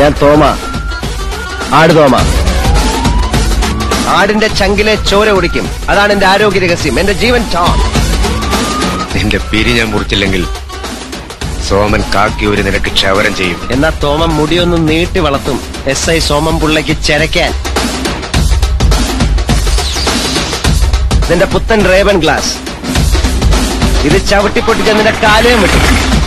ഞാൻ തോമ. ആട് തോമ. ആടിന്റെ ചങ്കിലെ ചോര കുടിക്കും. അതാണ് എന്റെ ആരോഗ്യ രഹസ്യം. എന്റെ ജീവൻ ടോം നിന്റെ പിരി ഞാൻ മുറിച്ചില്ലെങ്കിൽ സോമൻ കാക്കി ഒരു നിനക്ക് ക്ഷവരം ചെയ്യും. എന്നാ തോമം മുടിയൊന്ന് നീട്ടി വളർത്തും. എസ് ഐ സോമൻ പിള്ളയ്ക്ക് ചെരക്കാൻ നിന്റെ പുത്തൻ റേബൻ ഗ്ലാസ്. ഇത് ചവിട്ടിപ്പൊട്ടിച്ച് നിന്റെ കാലയും വിട്ടു.